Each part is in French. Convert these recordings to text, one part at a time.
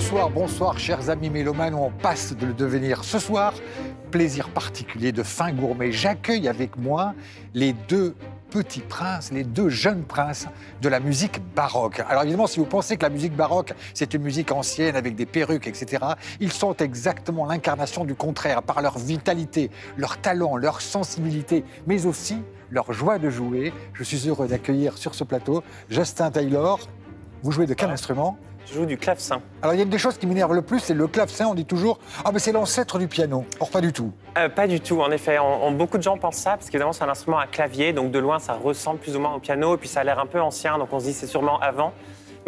Bonsoir, bonsoir, chers amis mélomanes, on passe de le devenir ce soir. Plaisir particulier de fin gourmet. J'accueille avec moi les deux petits princes, les deux jeunes princes de la musique baroque. Alors évidemment, si vous pensez que la musique baroque, c'est une musique ancienne avec des perruques, etc., ils sont exactement l'incarnation du contraire par leur vitalité, leur talent, leur sensibilité, mais aussi leur joie de jouer. Je suis heureux d'accueillir sur ce plateau Justin Taylor. Vous jouez de quel instrument? Joue du clavecin. Alors il y a une des choses qui m'énerve le plus, c'est le clavecin. On dit toujours ah mais c'est l'ancêtre du piano. Or pas du tout. Euh, pas du tout, en effet. On- on- beaucoup de gens pensent ça, parce qu'évidemment, c'est un instrument à clavier, donc de loin, ça ressemble plus ou moins au piano, et puis ça a l'air un peu ancien, donc on se dit c'est sûrement avant.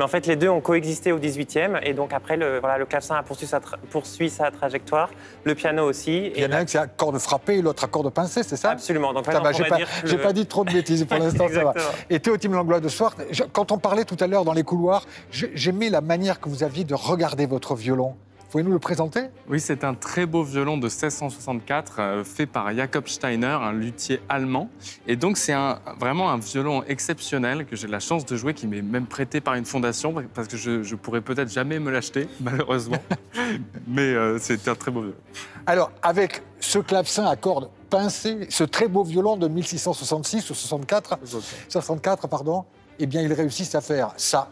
Mais en fait, les deux ont coexisté au 18e, et donc après, le, voilà, le clavecin a poursuivi sa, tra- poursuit sa trajectoire, le piano aussi. Il y en a un qui a accord de frappé et l'autre accord de pincé, c'est ça? Absolument. Donc on j'ai pas, le- pas dit trop de bêtises pour l'instant, ça va. Et Théotime Langlois de Soir, je- quand on parlait tout à l'heure dans les couloirs, j'aimais la manière que vous aviez de regarder votre violon. Pouvez-nous le présenter? Oui, c'est un très beau violon de 1664 euh, fait par Jakob Steiner, un luthier allemand. Et donc, c'est un- vraiment un violon exceptionnel que j'ai la chance de jouer, qui m'est même prêté par une fondation, parce que je, je pourrais peut-être jamais me l'acheter, malheureusement. Mais euh, c'est un très beau violon. Alors, avec ce clavecin à cordes pincées, ce très beau violon de 1666 ou 64, 64, pardon, eh bien, ils réussissent à faire ça,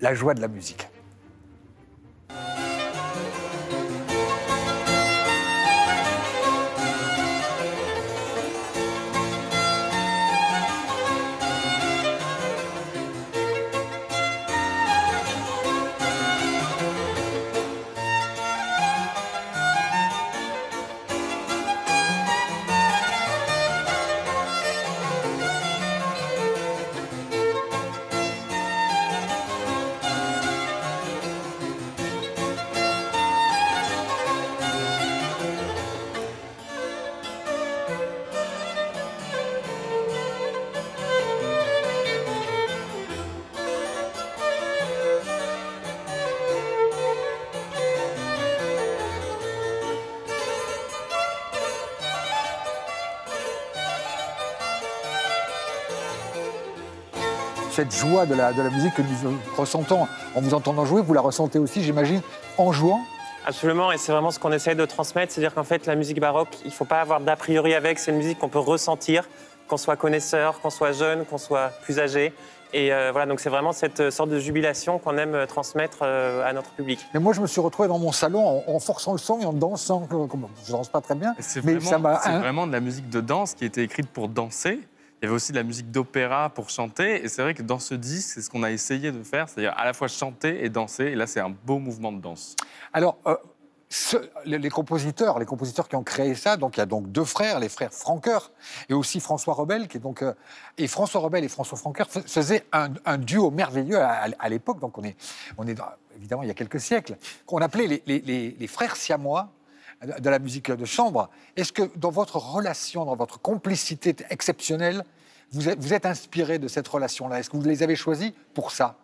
la joie de la musique. Cette joie de la, de la musique que nous ressentons en vous entendant jouer, vous la ressentez aussi, j'imagine, en jouant Absolument, et c'est vraiment ce qu'on essaye de transmettre, c'est-à-dire qu'en fait, la musique baroque, il ne faut pas avoir d'a priori avec, c'est une musique qu'on peut ressentir, qu'on soit connaisseur, qu'on soit jeune, qu'on soit plus âgé. Et euh, voilà, donc c'est vraiment cette euh, sorte de jubilation qu'on aime euh, transmettre euh, à notre public. Mais moi, je me suis retrouvé dans mon salon en, en forçant le son et en dansant. Je danse pas très bien, mais vraiment, ça m'a. c'est vraiment de la musique de danse qui a été écrite pour danser. Il y avait aussi de la musique d'opéra pour chanter. Et c'est vrai que dans ce disque, c'est ce qu'on a essayé de faire, c'est-à-dire à la fois chanter et danser. Et là, c'est un beau mouvement de danse. Alors, euh, les, compositeurs, les compositeurs qui ont créé ça, donc il y a donc deux frères, les frères Franqueur et aussi François Rebel, qui est donc euh, et François Rebel et François Franqueur fais- faisaient un, duo merveilleux à, l'époque. Donc on est, on est évidemment il y a quelques siècles, qu'on appelait les frères siamois de la musique de chambre. Est-ce que dans votre relation, dans votre complicité exceptionnelle, vous êtes, inspiré de cette relation-là? Est-ce que vous les avez choisis pour ça?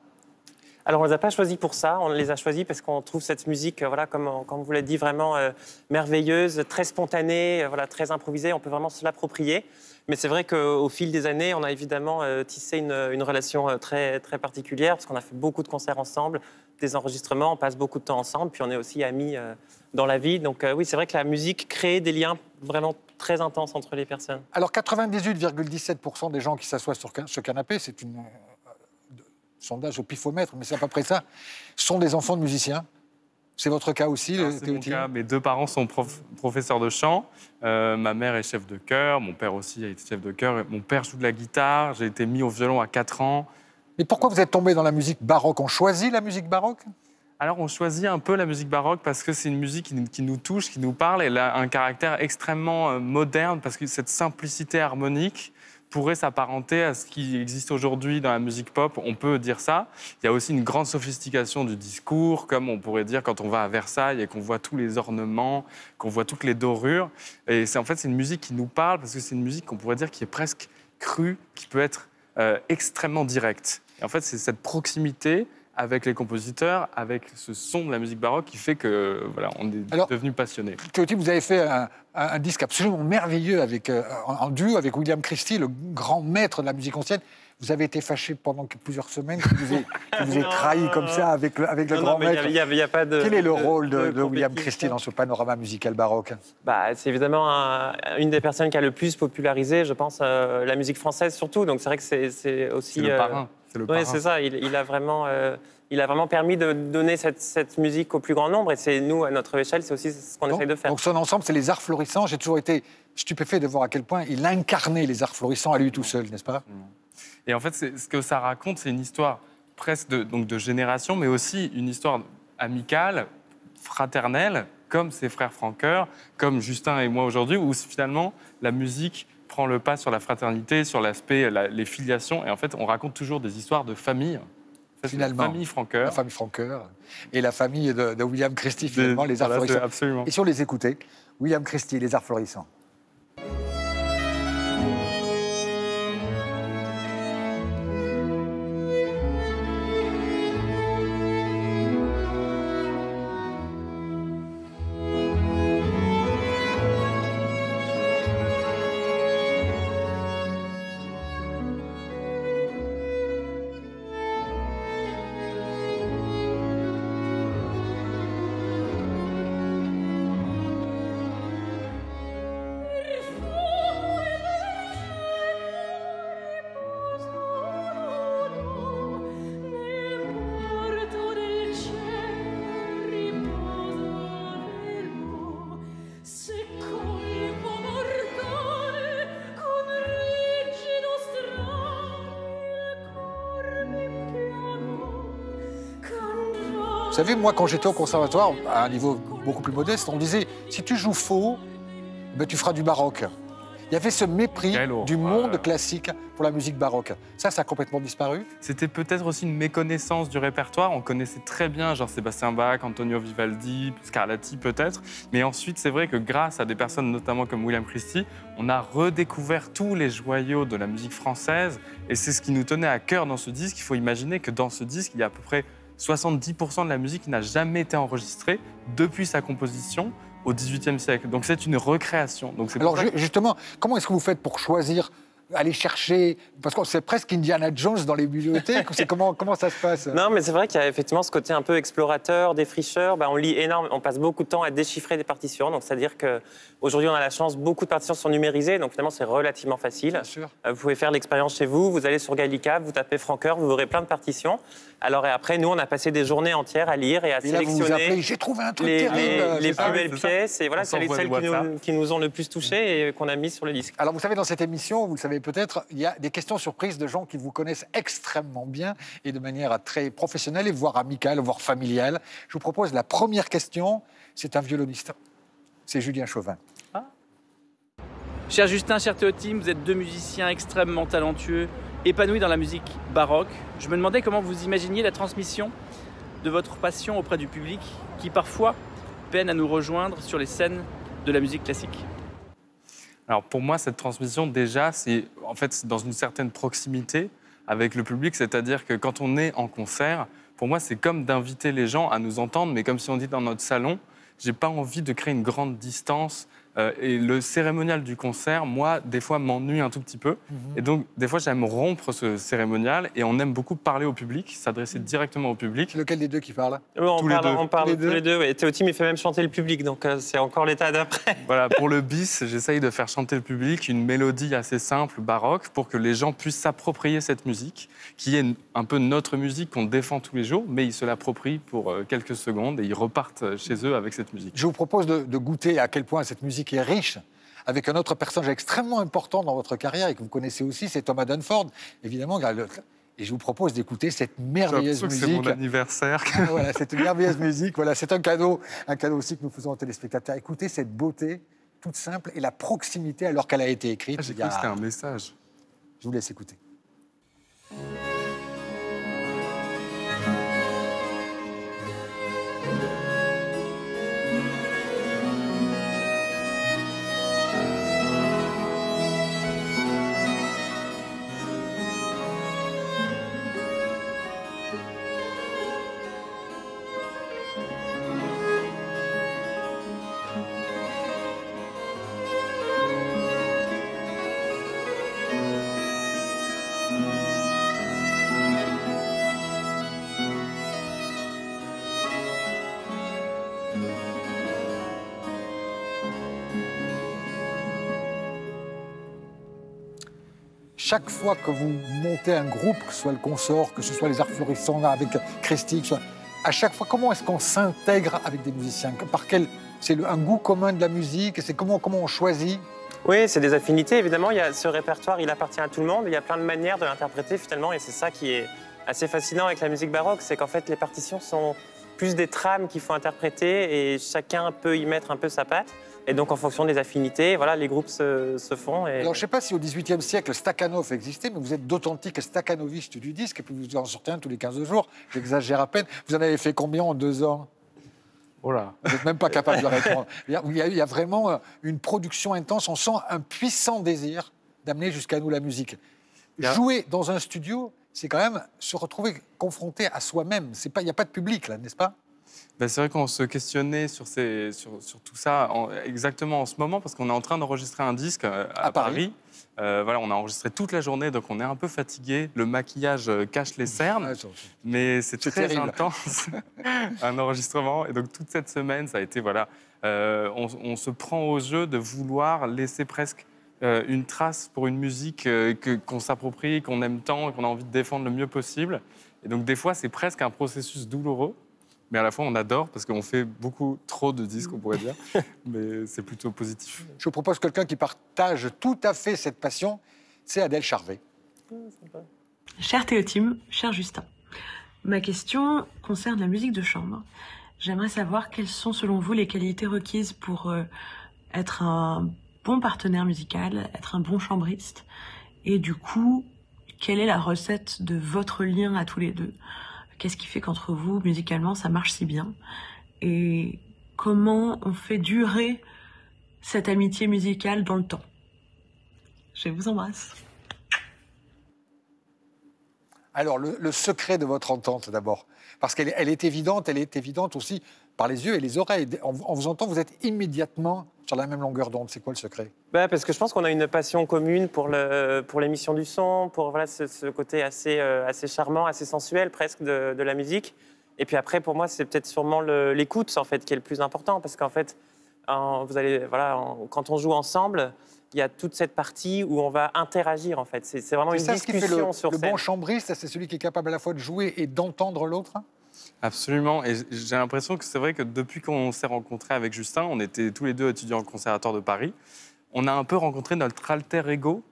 Alors, on ne les a pas choisis pour ça, on les a choisis parce qu'on trouve cette musique, voilà, comme, vous l'avez dit, vraiment euh, merveilleuse, très spontanée, euh, voilà, très improvisée, on peut vraiment se l'approprier. Mais c'est vrai qu'au fil des années, on a évidemment euh, tissé une, une relation très, très particulière parce qu'on a fait beaucoup de concerts ensemble, des enregistrements, on passe beaucoup de temps ensemble, puis on est aussi amis dans la vie. Donc euh, oui, c'est vrai que la musique crée des liens vraiment très intenses entre les personnes. Alors 98,17% des gens qui s'assoient sur ce canapé, c'est une euh, sondage au pifomètre, mais c'est à peu près ça, sont des enfants de musiciens. C'est votre cas aussi, le C'est mon cas. Mes deux parents sont prof- professeurs de chant. Euh, ma mère est chef de chœur. Mon père aussi a été chef de chœur. Mon père joue de la guitare. J'ai été mis au violon à 4 ans. Mais pourquoi vous êtes tombé dans la musique baroque? On choisit la musique baroque? Alors, on choisit un peu la musique baroque parce que c'est une musique qui, nous- touche, qui nous parle. Elle a un caractère extrêmement euh, moderne parce que cette simplicité harmonique pourrait s'apparenter à ce qui existe aujourd'hui dans la musique pop. On peut dire ça. Il y a aussi une grande sophistication du discours, comme on pourrait dire quand on va à Versailles et qu'on voit tous les ornements, qu'on voit toutes les dorures. Et c'est en fait c'est une musique qui nous parle parce que c'est une musique qu'on pourrait dire qui est presque crue, qui peut être euh, extrêmement directe. Et en fait, c'est cette proximité avec les compositeurs, avec ce son de la musique baroque qui fait que voilà, on est Alors- devenu passionné. Théotie, vous avez fait un, un- un disque absolument merveilleux avec, euh, en, en duo avec William Christie, le grand maître de la musique ancienne. Vous avez été fâché pendant plusieurs semaines qu'il vous ait, qu'il vous ait Non, trahi non, comme ça avec le, avec le Non, grand maître. il y a, y a pas de. Quel est le de- rôle de, de de William. Christie dans ce panorama musical baroque? Bah, c'est évidemment un- une des personnes qui a le plus popularisé, je pense, euh, la musique française surtout. Donc c'est vrai que c'est aussi. C'est le euh, parrain. Oui, c'est ça. Il, il a vraiment, euh, il a vraiment permis de donner cette, cette musique au plus grand nombre. Et c'est nous, à notre échelle, c'est aussi ce qu'on essaye de faire. donc son ensemble, c'est les arts florissants. J'ai toujours été stupéfait de voir à quel point il incarnait les arts florissants à lui tout seul, n'est-ce pas? Et en fait, ce que ça raconte, c'est une histoire presque de, donc de génération, mais aussi une histoire amicale, fraternelle, comme ses frères Franqueur, comme Justin et moi aujourd'hui, où finalement la musique prend le pas sur la fraternité, sur l'aspect, la- les filiations. Et en fait, on raconte toujours des histoires de famille. Finalement. La famille Franqueur. La famille Franqueur et la famille de, de William Christie, finalement, les arts Voilà, florissants. Absolument. Et si on les écoutait, William Christie, les arts florissants. Savez, moi, quand j'étais au conservatoire, à un niveau beaucoup plus modeste, on me disait si tu joues faux, ben, tu feras du baroque. Il y avait ce mépris du monde classique pour la musique baroque. Ça, ça a complètement disparu. C'était peut-être aussi une méconnaissance du répertoire. On connaissait très bien genre Sébastien Bach, Antonio Vivaldi, Scarlatti peut-être. Mais ensuite, c'est vrai que grâce à des personnes notamment comme William Christie, on a redécouvert tous les joyaux de la musique française. Et c'est ce qui nous tenait à cœur dans ce disque. Il faut imaginer que dans ce disque, il y a à peu près 70% de la musique n'a jamais été enregistrée depuis sa composition au XVIIIe siècle. Donc c'est une recréation. Donc Alors, justement, comment est-ce que vous faites pour choisir, aller chercher Parce que c'est presque Indiana Jones dans les bibliothèques. comment, comment ça se passe Non, mais c'est vrai qu'il y a effectivement ce côté un peu explorateur, défricheur. Bah, on lit énorme, on passe beaucoup de temps à déchiffrer des partitions. Donc, c'est-à-dire qu'aujourd'hui, on a la chance, beaucoup de partitions sont numérisées. Donc, finalement, c'est relativement facile. Bien sûr. Euh, Vous pouvez faire l'expérience chez vous. Vous allez sur Gallica, vous tapez Franqueur, vous aurez plein de partitions. Alors, et après, nous, on a passé des journées entières à lire et à Et là, sélectionner. j'ai trouvé un truc les, terrible. les- plus belles pièces et voilà On c'est celles qui nous, qui nous ont le plus touchés et qu'on a mis sur le disque. Alors, vous savez, dans cette émission, vous le savez peut-être, il y a des questions surprises de gens qui vous connaissent extrêmement bien et de manière très professionnelle et voire amicale, voire familiale. Je vous propose la première question. C'est un violoniste. C'est Julien Chauvin. Cher Justin, cher Théotime, vous êtes deux musiciens extrêmement talentueux, épanouis dans la musique baroque. Je me demandais comment vous imaginiez la transmission de votre passion auprès du public qui parfois peine à nous rejoindre sur les scènes de la musique classique. Alors pour moi, cette transmission, déjà, c'est en fait dans une certaine proximité avec le public, c'est-à-dire que quand on est en concert, pour moi, c'est comme d'inviter les gens à nous entendre, mais comme si on dit dans notre salon, j'ai pas envie de créer une grande distance. Euh, et le cérémonial du concert, moi, des fois, m'ennuie un tout petit peu. Et donc, des fois, j'aime rompre ce cérémonial et on aime beaucoup parler au public, s'adresser directement au public. C'est lequel des deux qui parle? On Tous les parle, deux. on parle Tous les tous deux. les deux. Et Théotime, il fait même chanter le public, donc euh, c'est encore l'état d'après. Voilà, pour le bis, j'essaye de faire chanter le public une mélodie assez simple, baroque, pour que les gens puissent s'approprier cette musique, qui est un peu notre musique qu'on défend tous les jours, mais ils se l'approprient pour euh, quelques secondes et ils repartent chez eux avec cette musique. Je vous propose de, de goûter à quel point cette musique est riche avec un autre personnage extrêmement important dans votre carrière et que vous connaissez aussi, c'est Thomas Dunford, évidemment. Et je vous propose d'écouter cette merveilleuse l'impression que c'est musique. mon anniversaire. Voilà, cette merveilleuse musique. Voilà, c'est un cadeau, un cadeau aussi que nous faisons aux téléspectateurs. Écoutez cette beauté toute simple et la proximité alors qu'elle a été écrite. Ah, J'ai a- que c'était un message. Je vous laisse écouter. Chaque fois que vous montez un groupe, que ce soit le consort, que ce soit les arts florissants avec ce soit- à chaque fois, comment est-ce qu'on s'intègre avec des musiciens? Par quel c'est un goût commun de la musique? C'est comment comment on choisit? Oui, c'est des affinités, évidemment. Ce répertoire, il appartient à tout le monde. Il y a plein de manières de l'interpréter, finalement. Et c'est ça qui est assez fascinant avec la musique baroque. C'est qu'en fait, les partitions sont plus des trames qu'il faut interpréter et chacun peut y mettre un peu sa patte. Et donc, en fonction des affinités, voilà, les groupes se, se font. Et... Alors, je ne sais pas si au XVIIIe siècle, Stakhanov existait, mais vous êtes d'authentiques stakhanovistes du disque, et puis vous en sortez un tous les 15 jours. J'exagère à peine. Vous en avez fait combien en deux ans? Oh là. Vous n'êtes même pas capable de répondre. Il y, a, il y vraiment euh, une production intense. On sent un puissant désir d'amener jusqu'à nous la musique. Jouer dans un studio, c'est quand même se retrouver confronté à soi-même. Il n'y a pas de public là, n'est-ce pas? Ben, c'est vrai qu'on se questionnait sur, ces, sur, sur tout ça en- exactement en ce moment parce qu'on est en train d'enregistrer un disque euh, à, À Paris. Paris. Euh, voilà, on a enregistré toute la journée, donc on est un peu fatigué. Le maquillage euh, cache les cernes, ça- mais c'est très terrible. intense, un enregistrement. Et donc toute cette semaine, ça a été voilà, euh, on, on se prend au jeu de vouloir laisser presque euh, une trace pour une musique que- qu'on s'approprie, qu'on aime tant, et qu'on a envie de défendre le mieux possible. Et donc des fois, c'est presque un processus douloureux. Mais à la fois, on adore parce qu'on fait beaucoup trop de disques, on pourrait dire. Mais c'est plutôt positif. Je vous propose quelqu'un qui partage tout à fait cette passion. C'est Adèle Charvet. Cher Théotime, cher Justin, ma question concerne la musique de chambre. J'aimerais savoir quelles sont selon vous les qualités requises pour euh, être un bon partenaire musical, être un bon chambriste, et du coup, quelle est la recette de votre lien à tous les deux? Qu'est-ce qui fait qu'entre vous, musicalement, ça marche si bien Et comment on fait durer cette amitié musicale dans le temps? Je vous embrasse. Alors, le, secret de votre entente, d'abord, parce qu'elle est- elle est évidente, elle est évidente aussi par les yeux et les oreilles. En, en vous entendant, vous êtes immédiatement sur la même longueur d'onde. C'est quoi le secret? Bah, parce que je pense qu'on a une passion commune pour le pour l'émission du son, pour voilà ce, ce côté assez euh, assez charmant, assez sensuel presque de, de la musique. Et puis après, pour moi, c'est peut-être sûrement l'écoute en fait qui est le plus important, parce qu'en fait, en- vous allez voilà, en- quand on joue ensemble, il y a toute cette partie où on va interagir en fait. C'est vraiment une ça ce qui fait discussion le, sur le scène. bon chambriste, c'est celui qui est capable à la fois de jouer et d'entendre l'autre? Absolument. Et j'ai l'impression que c'est vrai que depuis qu'on s'est rencontrés avec Justin, on était tous les deux étudiants au Conservatoire de Paris, on a un peu rencontré notre alter ego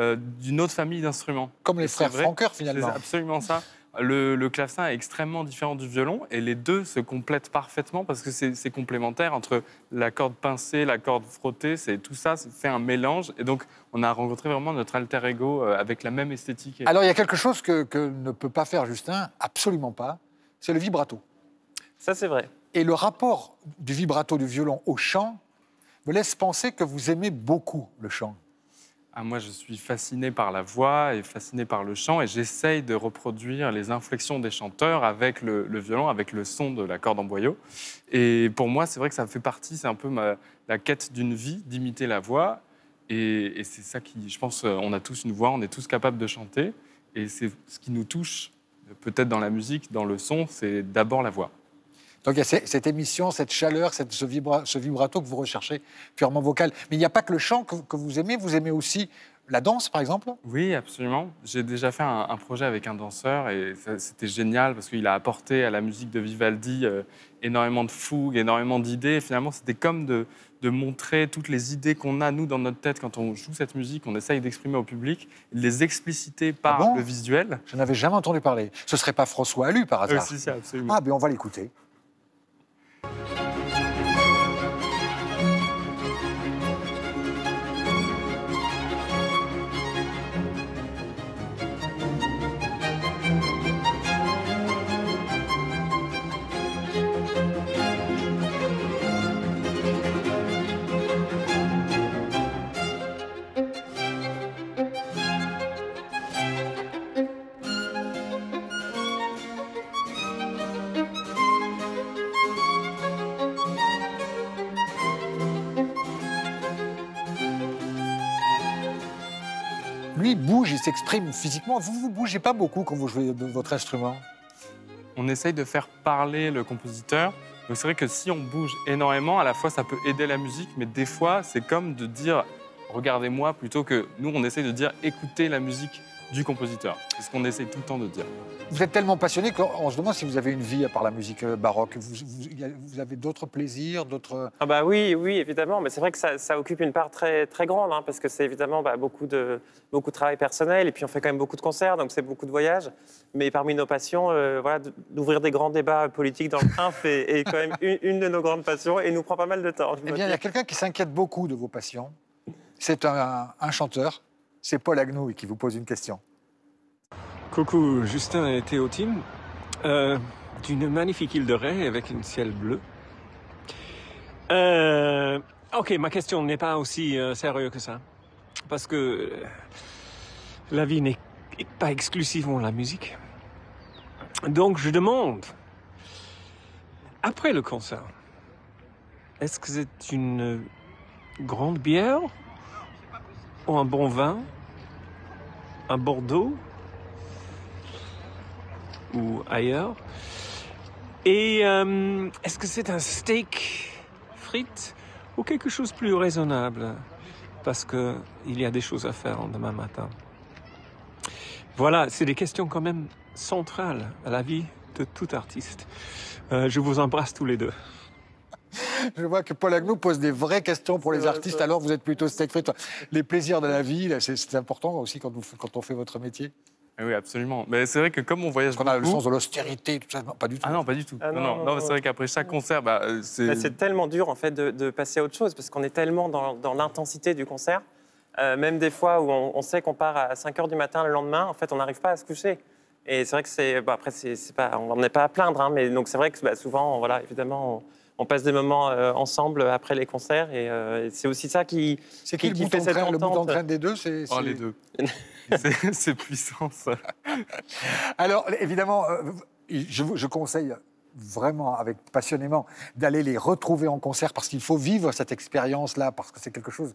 euh, d'une autre famille d'instruments. Comme les frères vrai, Franqueur, C'est finalement. absolument ça. Le, le clavecin est extrêmement différent du violon et les deux se complètent parfaitement parce que c'est complémentaire entre la corde pincée, la corde frottée, c'est tout ça fait un mélange et donc on a rencontré vraiment notre alter ego euh, avec la même esthétique. Alors, il y a quelque chose que, que ne peut pas faire Justin, absolument pas, c'est le vibrato. Ça c'est vrai. Et le rapport du vibrato du violon au chant me laisse penser que vous aimez beaucoup le chant. Ah, moi, je suis fasciné par la voix et fasciné par le chant et j'essaye de reproduire les inflexions des chanteurs avec le, le violon, avec le son de la corde en boyau. Et pour moi, c'est vrai que ça fait partie, c'est un peu ma- la quête d'une vie, d'imiter la voix. Et, et c'est ça qui, je pense, euh, on a tous une voix, on est tous capables de chanter. Et c'est ce qui nous touche, peut-être dans la musique, dans le son, c'est d'abord la voix. Donc il y a ce- cette émission, cette chaleur, ce, vibra- ce vibrato que vous recherchez purement vocal. Mais il n'y a pas que le chant que vous aimez, vous aimez aussi la danse, par exemple? Oui, absolument. J'ai déjà fait un, un projet avec un danseur et c'était génial parce qu'il a apporté à la musique de Vivaldi euh, énormément de fougue, énormément d'idées. Et finalement, c'était comme de, de montrer toutes les idées qu'on a, nous, dans notre tête quand on joue cette musique, on essaye d'exprimer au public, les expliciter par Ah bon? le visuel. Je n'avais jamais entendu parler. Ce serait pas François Allu, par hasard Euh, si, si, absolument. Ah, ben on va l'écouter. S'exprime physiquement. Vous, vous bougez pas beaucoup quand vous jouez de votre instrument. On essaye de faire parler le compositeur. Donc c'est vrai que si on bouge énormément, à la fois ça peut aider la musique, mais des fois c'est comme de dire regardez-moi, plutôt que nous, on essaie de dire écoutez la musique du compositeur. C'est ce qu'on essaie tout le temps de dire. Vous êtes tellement passionné qu'on se demande si vous avez une vie à part la musique euh, baroque. Vous, avez d'autres plaisirs, d'autres. Ah bah oui, oui, évidemment, mais c'est vrai que ça, ça occupe une part très, très grande, hein, parce que c'est évidemment bah, beaucoup, de, beaucoup de travail personnel, et puis on fait quand même beaucoup de concerts, donc c'est beaucoup de voyages. Mais parmi nos passions, euh, voilà, d'ouvrir des grands débats politiques dans le train fait- est quand même une, une de nos grandes passions, et nous prend pas mal de temps. Eh bien, il y a quelqu'un qui s'inquiète beaucoup de vos passions. C'est un, un chanteur. C'est Paul Agnouille qui vous pose une question. Coucou, Justin et Théo Team. Euh, D'une magnifique île de Ré avec un ciel bleu. Euh, ok, ma question n'est pas aussi euh, sérieuse que ça. Parce que la vie n'est est pas exclusivement la musique. Donc je demande, après le concert, est-ce que c'est une grande bière ou un bon vin Un Bordeaux ou ailleurs. Et euh, est-ce que c'est un steak frites ou quelque chose de plus raisonnable? Parce que il y a des choses à faire demain matin. Voilà, c'est des questions quand même centrales à la vie de tout artiste. Euh, je vous embrasse tous les deux. Je vois que Paul Agneau pose des vraies questions pour les vrai, artistes, ça. alors vous êtes plutôt steak frites. Les plaisirs de la vie, c'est important aussi quand, vous, quand on fait votre métier. Ah Oui, absolument. Mais c'est vrai que comme on voyage Parce qu'on a le beaucoup- sens de l'austérité, tout ça. Non, pas du tout. Ah non, pas du tout. Ah non, non, non, non, non, non. c'est vrai qu'après chaque concert, bah, euh, c'est... Bah, c'est tellement dur en fait de, de passer à autre chose parce qu'on est tellement dans, dans l'intensité du concert. Euh, même des fois où on, on sait qu'on part à 5 h du matin le lendemain, en fait, on n'arrive pas à se coucher. Et c'est vrai que c'est. bah, après, c'est, pas, on n'en est pas à plaindre, hein, mais donc c'est vrai que bah, souvent, voilà, évidemment, on, on passe des moments euh, ensemble après les concerts et, euh, et c'est aussi ça qui. C'est qui, qui- le qui fait cette train Le bouton de entente train des deux c'est, Oh, c'est- les deux. c'est, puissant, ça. Alors, évidemment, euh, je, vous- je conseille vraiment, avec passionnément, d'aller les retrouver en concert parce qu'il faut vivre cette expérience-là, parce que c'est quelque chose,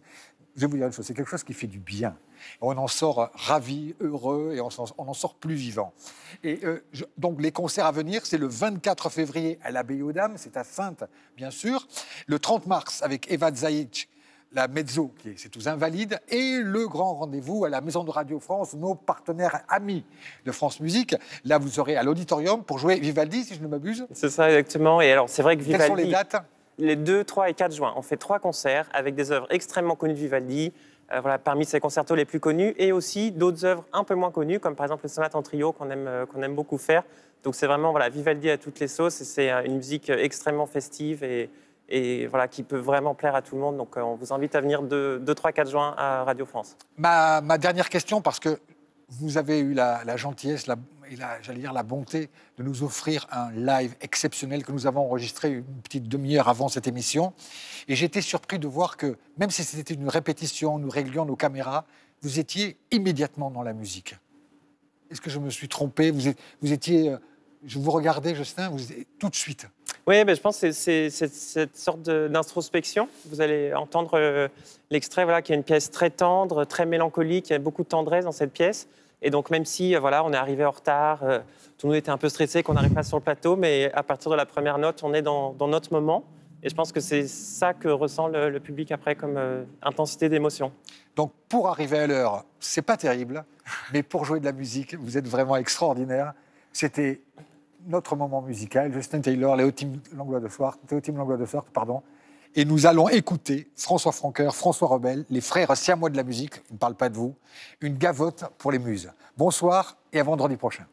je vais vous dire une chose, c'est quelque chose qui fait du bien. On en sort ravi, heureux, et on, en sort plus vivant. Et euh, donc, les concerts à venir, c'est le 24 février à l'Abbaye aux Dames, c'est à Sainte, bien sûr. Le 30 mars, avec Eva Zajic, la mezzo, qui est C'est tous invalides, et le grand rendez-vous à la Maison de Radio France, nos partenaires amis de France Musique. Là, vous serez à l'auditorium pour jouer Vivaldi, si je ne m'abuse. C'est ça exactement. Et alors, c'est vrai que Quelles Vivaldi. sont les dates les 2, 3 et 4 juin. On fait trois concerts avec des œuvres extrêmement connues de Vivaldi, euh, voilà, parmi ses concertos les plus connus, et aussi d'autres œuvres un peu moins connues, comme par exemple le sonate en trio qu'on aime, euh, qu'on aime beaucoup faire. Donc c'est vraiment voilà, Vivaldi à toutes les sauces, et c'est euh, une musique extrêmement festive et, et voilà, qui peut vraiment plaire à tout le monde. Donc euh, on vous invite à venir 2, 2 3, 4 juin à Radio France. ma, dernière question, parce que vous avez eu la, gentillesse la, j'allais dire la bonté de nous offrir un live exceptionnel que nous avons enregistré une petite demi-heure avant cette émission. Et j'étais surpris de voir que, même si c'était une répétition, nous réglions nos caméras, vous étiez immédiatement dans la musique. Est-ce que je me suis trompé? Vous, êtes- vous étiez, euh, je vous regardais, Justin, vous étiez tout de suite. Oui, ben, je pense que c'est cette sorte d'introspection. Vous allez entendre euh, l'extrait, voilà, qui est une pièce très tendre, très mélancolique. Il y a beaucoup de tendresse dans cette pièce. Et donc, même si euh, voilà, on est arrivé en retard, euh, tout le monde était un peu stressé qu'on n'arrive pas sur le plateau, mais à partir de la première note, on est dans, notre moment. Et je pense que c'est ça que ressent le, le public après comme euh, intensité d'émotion. Donc, pour arriver à l'heure, c'est pas terrible, mais pour jouer de la musique, vous êtes vraiment extraordinaire. C'était notre moment musical, Justin Taylor, Léotime Langlois de Théotime Langlois de Soir, pardon. Et nous allons écouter François Franqueur, François Rebel, les frères siamois de la musique, je ne parle pas de vous, une gavotte pour les muses. Bonsoir et à vendredi prochain.